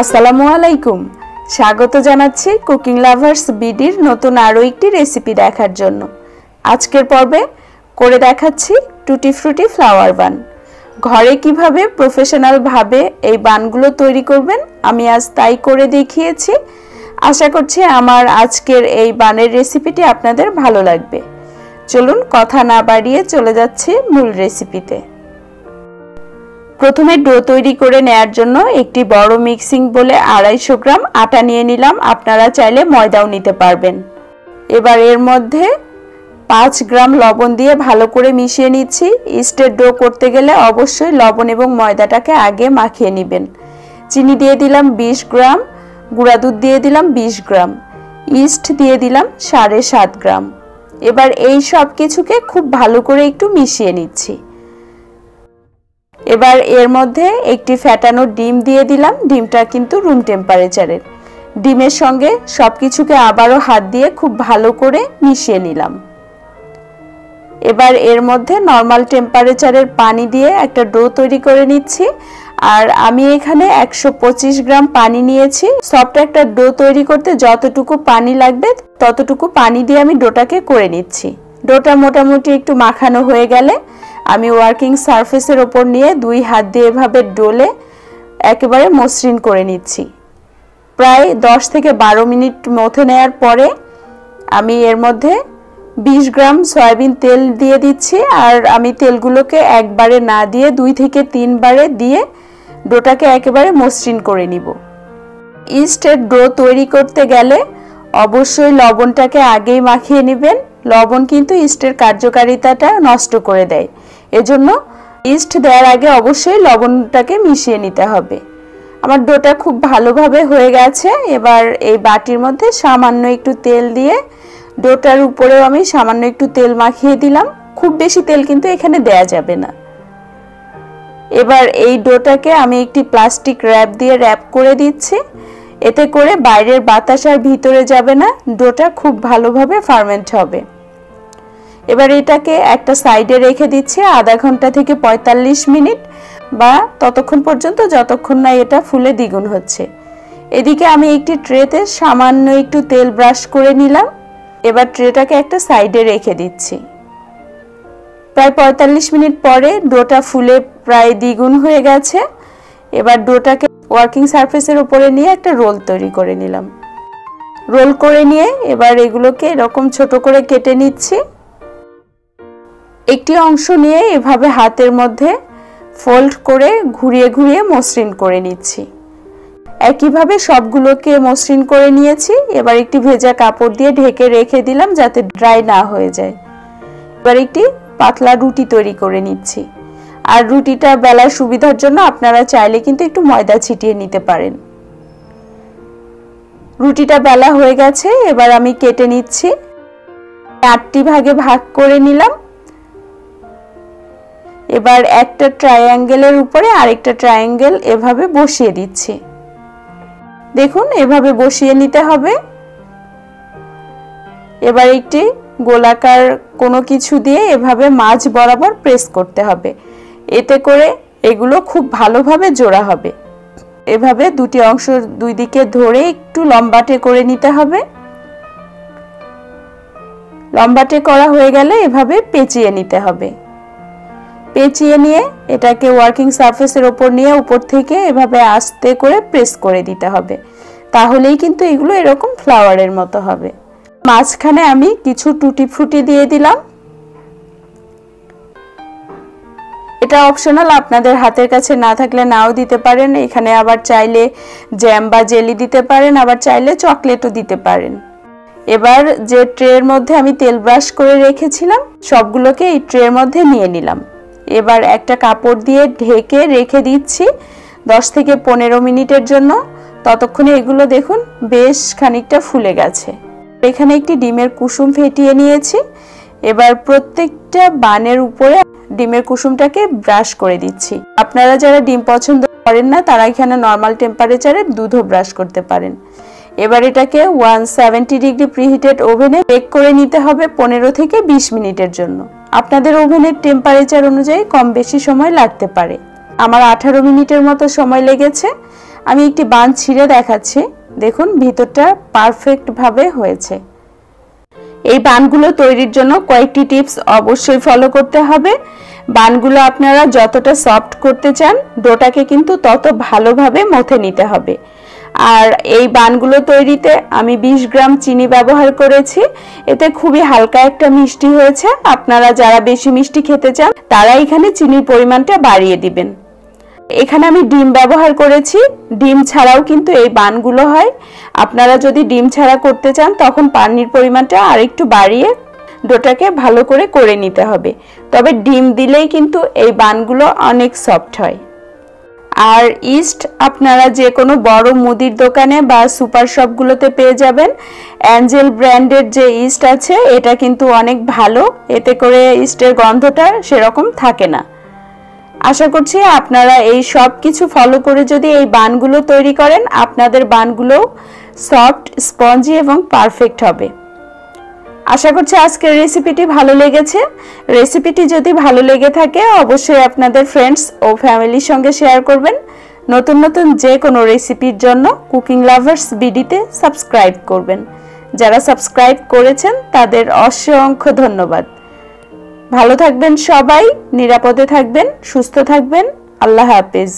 আসসালামু আলাইকুম। স্বাগত জানাচ্ছি কুকিং লাভার্স বিডির নতুন আরও একটি রেসিপি দেখার জন্য। আজকের পর্বে করে দেখাচ্ছি টুটি ফ্রুটি ফ্লাওয়ার বান। ঘরে কীভাবে প্রফেশনালভাবে এই বানগুলো তৈরি করবেন, আমি আজ তাই করে দেখিয়েছি। আশা করছি আমার আজকের এই বানের রেসিপিটি আপনাদের ভালো লাগবে। চলুন কথা না বাড়িয়ে চলে যাচ্ছি মূল রেসিপিতে। প্রথমে ডো তৈরি করে নেয়ার জন্য একটি বড় মিক্সিং বলে আড়াইশো গ্রাম আটা নিয়ে নিলাম। আপনারা চাইলে ময়দাও নিতে পারবেন। এবার এর মধ্যে পাঁচ গ্রাম লবণ দিয়ে ভালো করে মিশিয়ে নিচ্ছি। ইস্টের ডো করতে গেলে অবশ্যই লবণ এবং ময়দাটাকে আগে মাখিয়ে নেবেন। চিনি দিয়ে দিলাম বিশ গ্রাম, গুঁড়া দুধ দিয়ে দিলাম বিশ গ্রাম, ইস্ট দিয়ে দিলাম সাড়ে সাত গ্রাম। এবার এই সব কিছুকে খুব ভালো করে একটু মিশিয়ে নিচ্ছি। এবার এর মধ্যে একটি ফ্যাটানো ডিম দিয়ে দিলাম। ডিমটা কিন্তু রুম টেম্পারেচারের ডিমের সঙ্গে সব কিছুকে আবারও হাত দিয়ে খুব ভালো করে মিশিয়ে নিলাম। এবার এর মধ্যে নর্মাল টেম্পারেচারের পানি দিয়ে একটা ডো তৈরি করে নিচ্ছি। আর আমি এখানে একশো পঁচিশ গ্রাম পানি নিয়েছি। সফট একটা ডো তৈরি করতে যতটুকু পানি লাগবে, ততটুকু পানি দিয়ে আমি ডোটাকে করে নিচ্ছি। ডোটা মোটামুটি একটু মাখানো হয়ে গেলে আমি ওয়ার্কিং সারফেসের ওপর নিয়ে দুই হাত দিয়ে এভাবে ডোলে একেবারে মসৃণ করে নিচ্ছি। প্রায় দশ থেকে বারো মিনিট মথে নেওয়ার পরে আমি এর মধ্যে বিশ গ্রাম সয়াবিন তেল দিয়ে দিচ্ছি আর আমি তেলগুলোকে একবারে না দিয়ে দুই থেকে তিনবারে দিয়ে ডোটাকে একেবারে মসৃণ করে নিব। ইস্টের ডো তৈরি করতে গেলে অবশ্যই লবণটাকে আগেই মাখিয়ে নেবেন। লবণ কিন্তু ইস্টের কার্যকারিতাটা নষ্ট করে দেয়। এজন্য ইস্ট দেওয়ার আগে অবশ্যই লবণটাকে মিশিয়ে নিতে হবে। আমার ডোটা খুব ভালোভাবে হয়ে গেছে। এবার এই বাটির মধ্যে সামান্য একটু তেল দিয়ে ডোটার উপরেও আমি সামান্য একটু তেল মাখিয়ে দিলাম। খুব বেশি তেল কিন্তু এখানে দেয়া যাবে না। এবার এই ডোটাকে আমি একটি প্লাস্টিক র্যাপ দিয়ে র্যাপ করে দিচ্ছি। এতে করে বাইরের বাতাস আর ভিতরে যাবে না ডোটা খুব ভালোভাবে ফার্মেন্ট হবে। এবার এটাকে একটা সাইডে রেখে দিচ্ছি, আধা ঘণ্টা থেকে ৪৫ মিনিট বা ততক্ষণ পর্যন্ত যতক্ষণ না এটা ফুলে দ্বিগুণ হচ্ছে। এদিকে আমি একটি ট্রেতে সামান্য একটু তেল ব্রাশ করে নিলাম, এবার ট্রেটাকে একটা সাইডে রেখে দিচ্ছি। প্রায় ৪৫ মিনিট পরে ডোটা ফুলে প্রায় দ্বিগুণ হয়ে গেছে, এবার ডোটাকে ওয়ার্কিং সারফেসের উপরে নিয়ে একটা রোল তৈরি করে নিলাম। রোল করে নিয়ে এবার এগুলোকে এরকম ছোট করে কেটে নিচ্ছি। একটি অংশ নিয়ে এভাবে হাতের মধ্যে ফোল্ড করে ঘুরিয়ে ঘুরিয়ে মসৃণ করে নিচ্ছি। একইভাবে সবগুলোকে মসৃণ করে নিয়েছি। এবার একটি ভেজা কাপড় দিয়ে ঢেকে রেখে দিলাম যাতে ড্রাই না হয়ে যায়। এবার একটি পাতলা রুটি তৈরি করে নিচ্ছি। আর রুটিটা বেলার সুবিধার জন্য আপনারা চাইলে কিন্তু একটু ময়দা ছিটিয়ে নিতে পারেন। রুটিটা বেলা হয়ে গেছে, এবার আমি কেটে নিচ্ছি। আটটি ভাগে ভাগ করে নিলাম। এবার একটা ট্রায়াঙ্গেলের উপরে আরেকটা ট্রায়াঙ্গেল এভাবে বসিয়ে দিচ্ছি। দেখুন, এভাবে বসিয়ে নিতে হবে। এবার একটি গোলাকার কোনো কিছু দিয়ে এভাবে মাছ বরাবর প্রেস করতে হবে। এতে করে এগুলো খুব ভালোভাবে জোড়া হবে। এভাবে দুটি অংশ দুই দিকে ধরে একটু লম্বাটে করে নিতে হবে। লম্বাটে করা হয়ে গেলে এভাবে পেঁচিয়ে নিতে হবে। পেঁচিয়ে নিয়ে এটাকে ওয়ার্কিং সারফেসের ওপর নিয়ে উপর থেকে এভাবে আস্তে করে প্রেস করে দিতে হবে। তাহলেই কিন্তু এগুলো এরকম ফ্লাওয়ারের মতো হবে। মাঝখানে আমি কিছু টুটি ফ্রুটি দিয়ে দিলাম। এটা অপশনাল আপনাদের হাতের কাছে না থাকলে নাও দিতে পারেন। এখানে আবার চাইলে জ্যাম বা জেলি দিতে পারেন, আবার চাইলে চকলেটও দিতে পারেন। এবার যে ট্রের মধ্যে আমি তেল ব্রাশ করে রেখেছিলাম, সবগুলোকে এই ট্রের মধ্যে নিয়ে নিলাম। এবার একটা কাপড় দিয়ে ঢেকে রেখে দিচ্ছি দশ থেকে পনেরো মিনিটের জন্য। ততক্ষণে এগুলো দেখুন, বেশ খানিকটা ফুলে গেছে। এখানে একটি ডিমের কুসুম ফেটিয়ে নিয়েছি। এবার প্রত্যেকটা বানের উপরে ডিমের কুসুমটাকে ব্রাশ করে দিচ্ছি। আপনারা যারা ডিম পছন্দ করেন না, তারা এখানে নর্মাল টেম্পারেচারে দুধও ব্রাশ করতে পারেন। এবার এটাকে ওয়ান সেভেন্টি ডিগ্রি প্রিহিটেড ওভেনে বেক করে নিতে হবে পনেরো থেকে বিশ মিনিটের জন্য। আপনাদের ওভেনের টেম্পারেচার অনুযায়ী কম বেশি সময় লাগতে পারে। আমার আঠারো মিনিটের মতো সময় লেগেছে। আমি একটি বান ছিঁড়ে দেখাচ্ছি। দেখুন, ভিতরটা পারফেক্টভাবে হয়েছে। এই বানগুলো তৈরির জন্য কয়েকটি টিপস অবশ্যই ফলো করতে হবে। বানগুলো আপনারা যতটা সফট করতে চান, ডোটাকে কিন্তু তত ভালোভাবে মথে নিতে হবে। আর এই বানগুলো তৈরিতে আমি ২০ গ্রাম চিনি ব্যবহার করেছি। এতে খুবই হালকা একটা মিষ্টি হয়েছে। আপনারা যারা বেশি মিষ্টি খেতে চান, তারা এখানে চিনির পরিমাণটা বাড়িয়ে দিবেন। এখানে আমি ডিম ব্যবহার করেছি। ডিম ছাড়াও কিন্তু এই বানগুলো হয়। আপনারা যদি ডিম ছাড়া করতে চান, তখন পানির পরিমাণটা আরেকটু বাড়িয়ে ডোটাকে ভালো করে করে নিতে হবে। তবে ডিম দিলেই কিন্তু এই বানগুলো অনেক সফট হয়। আর ইস্ট আপনারা যে কোনো বড় মুদির দোকানে বা সুপার শপগুলোতে পেয়ে যাবেন। অ্যাঞ্জেল ব্র্যান্ডের যে ইস্ট আছে, এটা কিন্তু অনেক ভালো। এতে করে ইস্টের গন্ধটা সেরকম থাকে না। আশা করছি আপনারা এই সব কিছু ফলো করে যদি এই বানগুলো তৈরি করেন, আপনাদের বানগুলো সফট স্পঞ্জি এবং পারফেক্ট হবে। আশা করছি আজকের রেসিপিটি ভালো লেগেছে। রেসিপিটি যদি ভালো লেগে থাকে, অবশ্যই আপনাদের ফ্রেন্ডস ও ফ্যামিলির সঙ্গে শেয়ার করবেন। নতুন নতুন যে কোনো রেসিপির জন্য কুকিং লাভার্স বিডিতে সাবস্ক্রাইব করবেন। যারা সাবস্ক্রাইব করেছেন, তাদের অসংখ্য ধন্যবাদ। ভালো থাকবেন সবাই নিরাপদে থাকবেন সুস্থ থাকবেন। আল্লাহ হাফিজ।